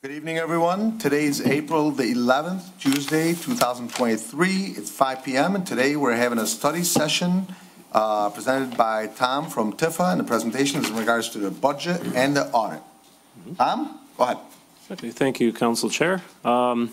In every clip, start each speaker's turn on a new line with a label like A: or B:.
A: Good evening, everyone. Today is April the 11th, Tuesday, 2023. It's 5 PM, and today we're having a study session uh, presented by Tom from Tifa, and the presentation is in regards to the budget and the audit. Tom, go ahead.
B: Okay, thank you, Council Chair. Um,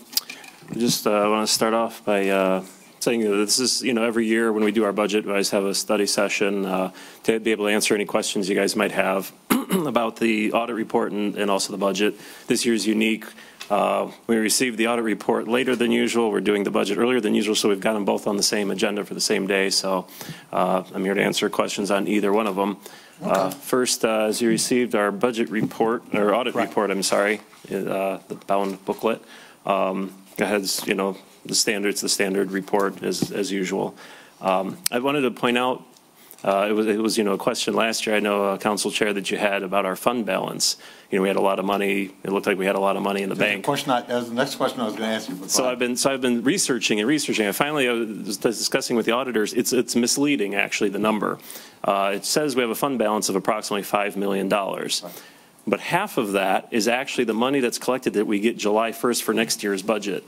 B: I just want to start off by uh, saying that this is, you know, every year when we do our budget, we always have a study session uh, to be able to answer any questions you guys might have about the audit report and and also the budget. This year is unique. Uh, We received the audit report later than usual. We're doing the budget earlier than usual, so we've got them both on the same agenda for the same day. So uh, I'm here to answer questions on either one of them. Uh, First, uh, as you received our budget report, or audit report, I'm sorry, uh, the bound booklet. Um, It has, you know, the standards, the standard report as, as usual. Um, I wanted to point out, uh, it was, it was, you know, a question last year, I know, uh, Council Chair, that you had about our fund balance. You know, we had a lot of money, it looked like we had a lot of money in the bank.
A: Question, I- that was the next question I was going to ask you. but
B: So. I've been, so I've been researching and researching. And finally, I was discussing with the auditors, it's, it's misleading, actually, the number. Uh, It says we have a fund balance of approximately $5 million. But half of that is actually the money that's collected that we get July 1st for next year's budget.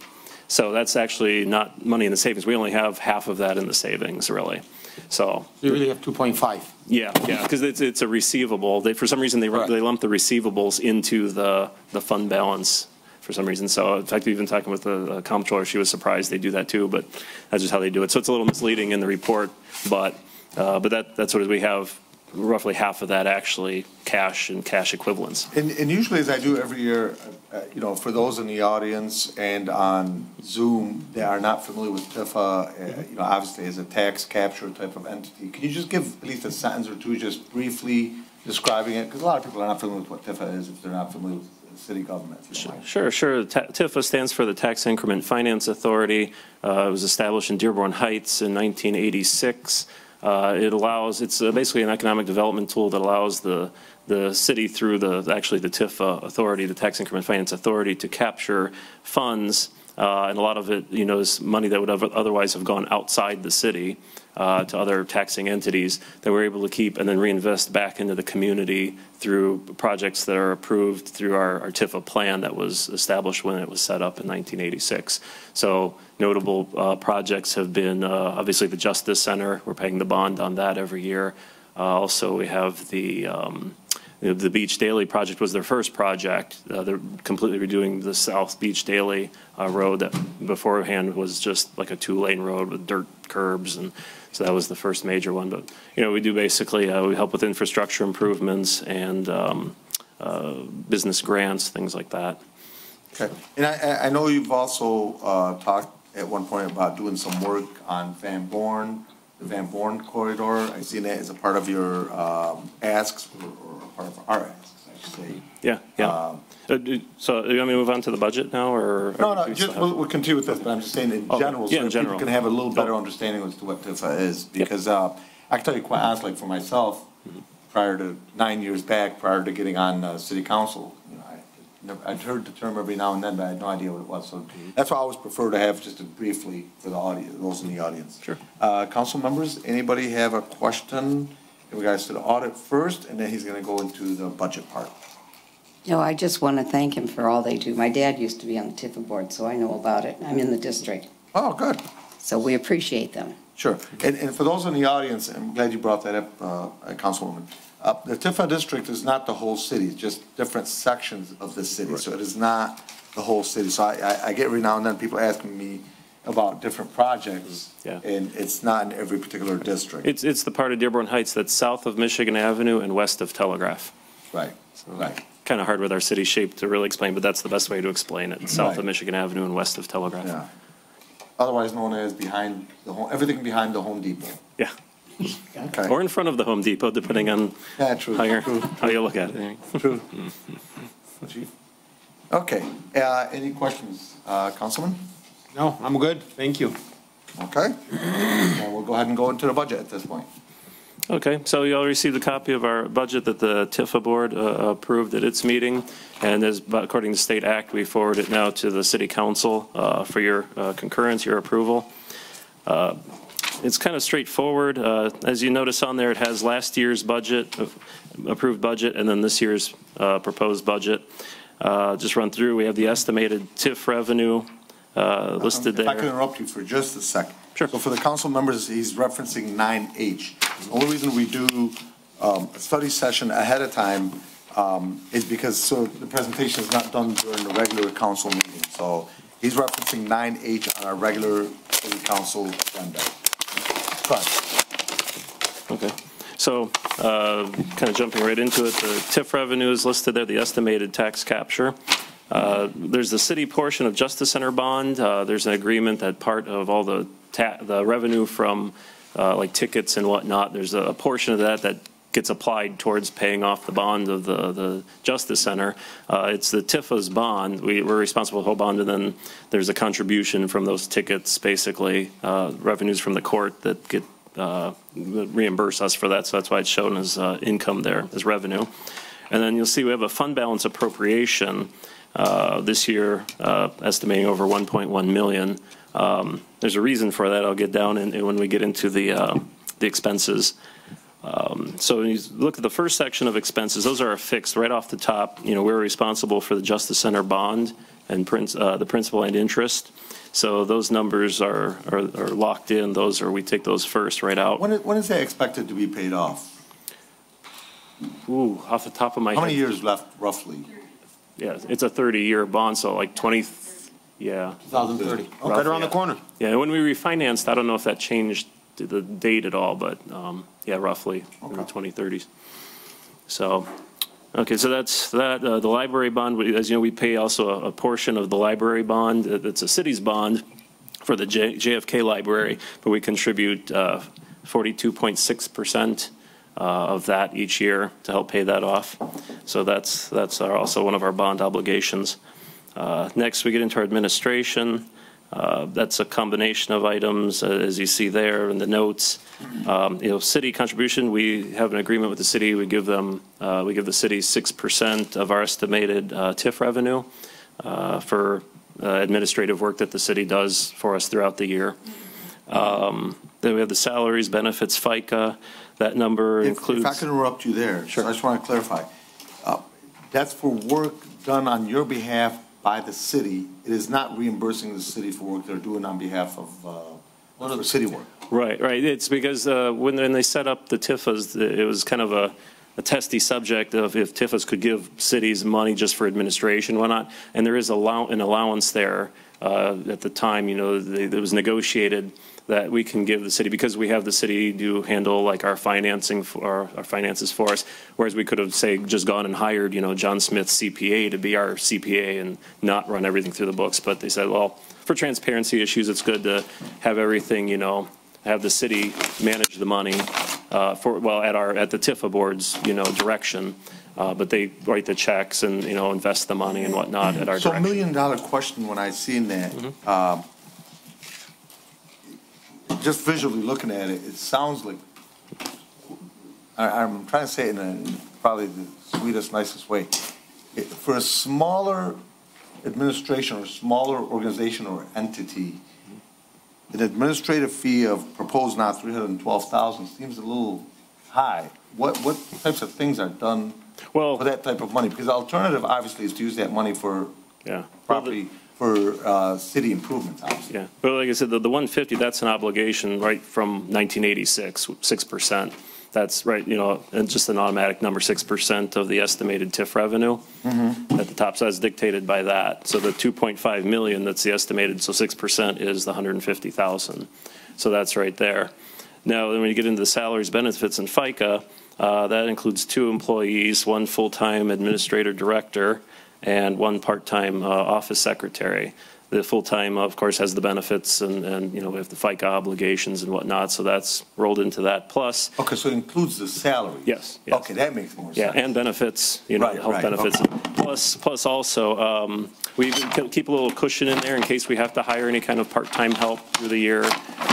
B: So that's actually not money in the savings. We only have half of that in the savings, really. So,
C: You really have 2.5.
B: yeah, yeah, because it's, it's a receivable. They, for some reason, they,
C: Correct.
B: they lump the receivables into the, the fund balance for some reason. So in fact, even talking with the uh, comptroller, she was surprised they do that too, but that's just how they do it. So it's a little misleading in the report, but, uh, but that, that's what we have, roughly half of that actually cash and cash equivalents.
A: And, and usually, as I do every year, uh, you know, for those in the audience and on Zoom that are not familiar with Tifa, uh, you know, obviously as a tax capture type of entity, can you just give at least a sentence or two, just briefly describing it? Because a lot of people are not familiar with what Tifa is if they're not familiar with city government. if you don't mind.
B: Sure, sure. TIFA stands for the Tax Increment Finance Authority. Uh, It was established in Dearborn Heights in 1986. Uh, It allows, it's uh, basically an economic development tool that allows the, the city through the, actually the TIFA authority, the Tax Increment Finance Authority, to capture funds. Uh, And a lot of it, you know, is money that would have otherwise have gone outside the city uh, to other taxing entities that we're able to keep and then reinvest back into the community through projects that are approved through our, our TIFA plan that was established when it was set up in 1986. So notable uh, projects have been, uh, obviously, the Justice Center. We're paying the bond on that every year. Uh, Also, we have the, um, you know, the Beech Daly project was their first project. Uh, They're completely redoing the South Beech Daly uh, Road that beforehand was just like a two-lane road with dirt curbs, and so that was the first major one. But, you know, we do basically, uh, we help with infrastructure improvements and um, uh, business grants, things like that.
A: Okay, and I, I- know you've also uh, talked at one point about doing some work on Van Born, the Van Born corridor. I seen that as a part of your um, asks, or or a part of our asks, I should say.
B: Yeah, yeah. Uh, do- So, you want me to move on to the budget now, or?
A: No, no, just, we'll, we'll continue with this, but I'm just saying in
B: Okay,
A: general,
B: yeah,
A: so
B: in
A: that people can have a little better understanding as to what TIFA is. Because uh, I can tell you quite honestly, for myself, prior to, nine years back, prior to getting on uh, city council, you know, I never- I'd heard the term every now and then, but I had no idea what it was. So that's why I always prefer to have just a briefly for the audience, those in the audience.
B: Sure.
A: Uh, Council members, anybody have a question in regards to the audit first, and then he's going to go into the budget part.
D: No, I just want to thank him for all they do. My dad used to be on the Tifa board, so I know about it. I'm in the district,
A: Oh, good.
D: so we appreciate them.
A: Sure. And, and for those in the audience, I'm glad you brought that up, uh, Councilwoman. Uh, the Tifa district is not the whole city, it's just different sections of the city. So it is not the whole city. So I, I, I get every now and then people asking me about different projects.
B: Yeah.
A: And it's not in every particular district.
B: It's, it's the part of Dearborn Heights that's south of Michigan Avenue and west of Telegraph.
A: Right, right.
B: Kind of hard with our city shape to really explain, but that's the best way to explain it. South
A: Right.
B: of Michigan Avenue and west of Telegraph.
A: Yeah. Otherwise known as behind the home, everything behind the Home Depot.
B: Yeah.
A: Okay.
B: Or in front of the Home Depot, depending on
A: Yeah, true,
B: how you
A: true,
B: how you look at it.
A: true. Chief? Okay, uh, any questions, uh, Councilman?
C: No, I'm good, thank you.
A: Okay. And we'll go ahead and go into the budget at this point.
B: Okay, so you all received a copy of our budget that the Tifa board uh, approved at its meeting. And as, but according to state act, we forward it now to the city council uh, for your uh, concurrence, your approval. Uh, It's kind of straightforward. Uh, As you notice on there, it has last year's budget, approved budget, and then this year's uh, proposed budget. uh, just run through, we have the estimated TIF revenue uh, listed
A: If I could interrupt you for just a second.
B: Sure.
A: So for the council members, he's referencing nine H. The only reason we do um, a study session ahead of time um, is because, so the presentation is not done during the regular council meeting. So he's referencing nine H on our regular city council agenda. Correct.
B: Okay. So, kind of jumping right into it, the TIF revenue is listed there, the estimated tax capture. Uh, There's the city portion of Justice Center bond. Uh, There's an agreement that part of all the the revenue from uh, like tickets and whatnot, there's a portion of that that gets applied towards paying off the bond of the, the Justice Center. Uh, It's the Tifa's bond. We, we're responsible for the whole bond, and then there's a contribution from those tickets, basically, uh, revenues from the court that get reimburse us for that, so that's why it's shown as income there, as revenue. And then you'll see we have a fund balance appropriation this year, uh, estimating over 1.1 million. Um, There's a reason for that, I'll get down in, in when we get into the, uh, the expenses. Um, So when you look at the first section of expenses, those are fixed right off the top. You know, we're responsible for the Justice Center bond and prince, uh, the principal and interest. So those numbers are, are are locked in, those are, we take those first right out.
A: When is, when is that expected to be paid off?
B: Ooh, off the top of my head.
A: How many years left roughly?
B: Yeah, it's a 30-year bond, so like 20, yeah.
C: 2030. Right around the corner.
B: Yeah, when we refinanced, I don't know if that changed the- the date at all, but, um, yeah, roughly in the 2030s. So, okay, so that's that, uh, the library bond, we- as you know, we pay also a- a portion of the library bond. It- It's a city's bond for the J- JFK Library, but we contribute uh, 42.6% uh, of that each year to help pay that off. So that's, that's our- also one of our bond obligations. Uh, Next, we get into our administration. Uh, That's a combination of items, uh, as you see there in the notes. Um, You know, city contribution, we have an agreement with the city. We give them, uh, we give the city 6% of our estimated uh, TIF revenue uh, for uh, administrative work that the city does for us throughout the year. Um, Then we have the salaries, benefits, FICA. That number
A: If,
B: includes.
A: if I can interrupt you there.
B: Sure.
A: So I just want to clarify. Uh, That's for work done on your behalf by the city. It is not reimbursing the city for work they're doing on behalf of, uh, for city work.
B: Right, right. It's because uh, when, when they set up the TIFAs, it was kind of a, a testy subject of if TIFAs could give cities money just for administration, why not? And there is allow, an allowance there. Uh, at the time, you know, they, it was negotiated that we can give the city because we have the city do handle like our financing for our, our finances for us. Whereas we could have say just gone and hired, you know, John Smith CPA to be our CPA and not run everything through the books. But they said, well, for transparency issues, it's good to have everything, you know, have the city manage the money uh, for, well, at our, at the Tifa board's, you know, direction. Uh, But they write the checks and, you know, invest the money and whatnot at our
A: So a
B: direction.
A: million dollar question when I seen that,
B: Mm-hmm.
A: um, just visually looking at it, it sounds like, I, I'm trying to say it in a, in probably the sweetest, nicest way. It- For a smaller administration or smaller organization or entity, an administrative fee of proposed now three hundred and twelve thousand seems a little high. What, what types of things are done
B: Well-
A: for that type of money? Because the alternative, obviously, is to use that money for
B: Yeah.
A: property, for, uh, city improvements, obviously.
B: Yeah, but like I said, the, the 150, that's an obligation right from 1986, 6%. That's right, you know, and just an automatic number, 6% of the estimated TIF revenue at the top, so that's dictated by that. So the 2.5 million, that's the estimated, so 6% is the 150,000. So that's right there. Now, then when you get into the salaries, benefits, and FICA, uh, that includes two employees, one full-time administrator director, and one part-time uh, office secretary. The full-time, of course, has the benefits and, and, you know, we have the FICA obligations and whatnot, so that's rolled into that. Plus,
A: Okay, so it includes the salary?
B: Yes, yes.
A: Okay, that makes more sense.
B: yeah, and benefits, you know,
A: Right,
B: health
A: right,
B: benefits. Plus, plus also, um, we keep a little cushion in there in case we have to hire any kind of part-time help through the year,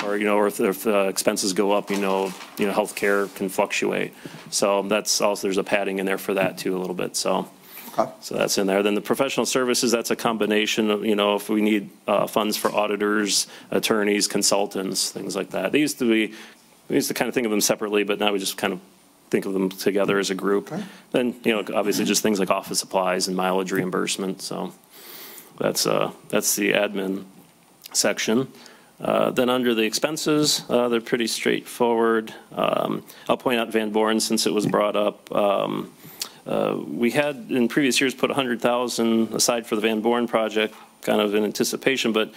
B: or, you know, or if, if uh, expenses go up, you know, you know, healthcare can fluctuate. So that's also, there's a padding in there for that too, a little bit, so.
A: Okay.
B: So that's in there. Then the professional services, that's a combination of, you know, if we need uh, funds for auditors, attorneys, consultants, things like that. They used to be, we used to kind of think of them separately, but now we just kind of think of them together as a group. Then, you know, obviously just things like office supplies and mileage reimbursement, so that's, uh, that's the admin section. Uh, Then under the expenses, uh, they're pretty straightforward. Um, I'll point out Van Born since it was brought up. Um, uh, We had in previous years put 100,000 aside for the Van Born project, kind of in anticipation, but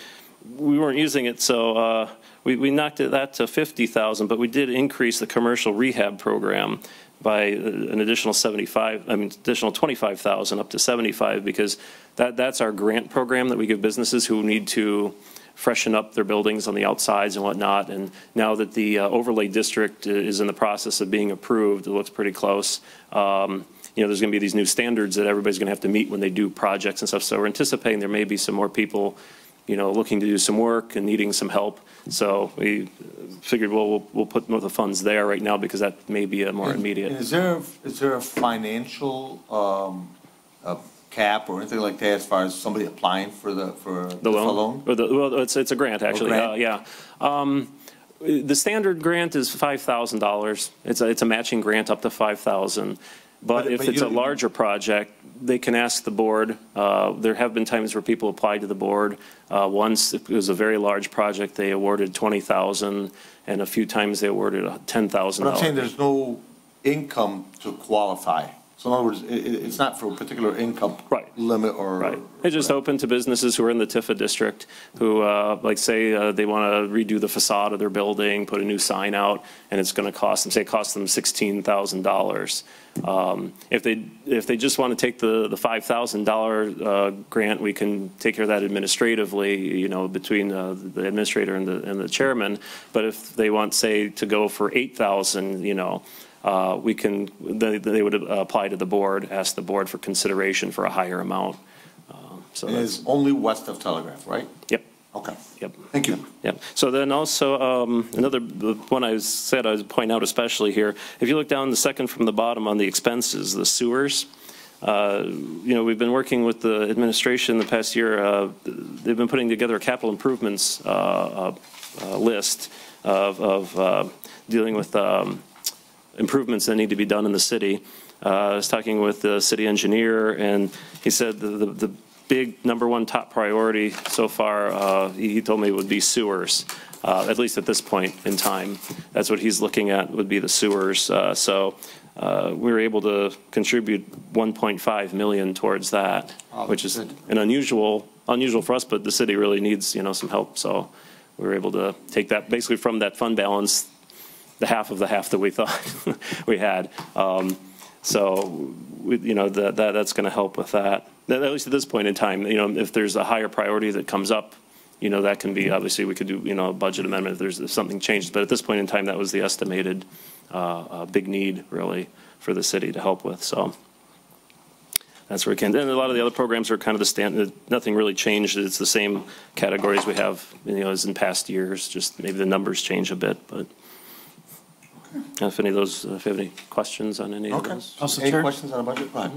B: we weren't using it, so uh, we we knocked it- that to 50,000, but we did increase the commercial rehab program by uh, an additional 75, I mean, additional 25,000 up to 75, because that, that's our grant program that we give businesses who need to freshen up their buildings on the outsides and whatnot. And now that the uh, overlay district is in the process of being approved, it looks pretty close. Um, You know, there's going to be these new standards that everybody's going to have to meet when they do projects and stuff. So we're anticipating there may be some more people, you know, looking to do some work and needing some help. So we figured, well, we'll, we'll put more of the funds there right now because that may be a more
A: And-
B: immediate.
A: and Is there, is there a financial, um, uh cap or anything like that as far as somebody applying for the, for
B: The loan? The- Well, it's, it's a grant, actually,
A: grant?
B: uh, yeah. Um, The standard grant is $5,000. It's a, it's a matching grant up to 5,000. But
A: But-
B: if
A: but
B: it's a larger project, they can ask the board. Uh, There have been times where people applied to the board. Uh, Once, it was a very large project, they awarded 20,000, and a few times they awarded $10,000.
A: But I'm saying there's no income to qualify. So in other words, i- i- it's not for a particular income
B: Right.
A: limit or.
B: Right. It's just open to businesses who are in the Tifa district, who, uh, like, say, uh, they want to redo the facade of their building, put a new sign out, and it's going to cost them, say, it costs them $16,000. Um, If they, if they just want to take the, the $5,000 uh, grant, we can take care of that administratively, you know, between uh, the administrator and the, and the chairman. But if they want, say, to go for 8,000, you know, uh, we can, they, they would apply to the board, ask the board for consideration for a higher amount. Um, So that's,
A: it's only west of Telegraph, right?
B: yep,
A: Okay.
B: yep.
A: Thank you.
B: Yep. So then also, um, another, one I said I would point out especially here, if you look down the second from the bottom on the expenses, the sewers, uh, you know, we've been working with the administration the past year. uh, They've been putting together a capital improvements uh, uh, uh, list of, of uh, dealing with um, improvements that need to be done in the city. Uh, I was talking with the city engineer, and he said the, the, the big number one top priority so far, uh, he told me would be sewers, uh, at least at this point in time. That's what he's looking at, would be the sewers. Uh, So uh, we were able to contribute 1.5 million towards that, which is an unusual, unusual for us, but the city really needs, you know, some help. So we were able to take that basically from that fund balance, the half of the half that we thought we had. Um, So, we- you know, that, that that's going to help with that. At least at this point in time, you know, if there's a higher priority that comes up, you know, that can be, obviously, we could do, you know, a budget amendment if there's, if something changes. But at this point in time, that was the estimated uh, uh, big need, really, for the city to help with, so. That's where it can, and a lot of the other programs are kind of the standard, nothing really changed. It's the same categories we have, you know, as in past years, just maybe the numbers change a bit, but. If any of those, if you have any questions on any of
A: Okay.
B: those.
E: Council
A: Any
E: Chair?
A: questions on the budget? Go ahead.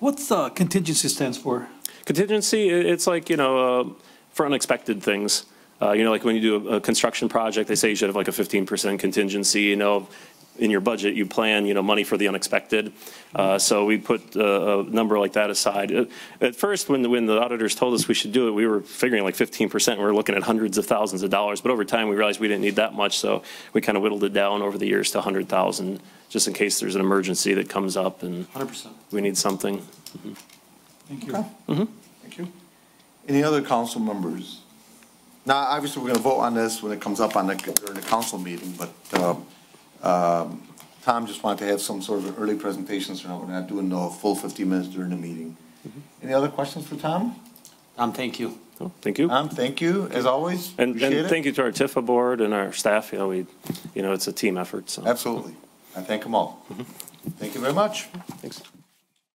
E: What's uh, contingency stands for?
B: Contingency, i- it's like, you know, uh, for unexpected things. Uh, You know, like when you do a, a construction project, they say you should have like a 15% contingency, you know, in your budget, you plan, you know, money for the unexpected. Uh, So we put uh, a number like that aside. Uh, At first, when, the- when the auditors told us we should do it, we were figuring like 15%. We were looking at hundreds of thousands of dollars. But over time, we realized we didn't need that much, so we kind of whittled it down over the years to 100,000, just in case there's an emergency that comes up and
E: 100%.
B: we need something.
E: Thank you.
A: Thank you. Any other council members? Now, obviously, we're going to vote on this when it comes up on the, during the council meeting, but um, um, Tom just wanted to have some sort of an early presentation, so we're not doing the full 50 minutes during the meeting. Any other questions for Tom?
C: Tom, thank you.
B: Oh, Thank you.
A: Tom, thank you, as always.
B: And, and thank you to our TIFA board and our staff, you know, we, you know, it's a team effort, so.
A: Absolutely. I thank them all. Thank you very much.
B: Thanks.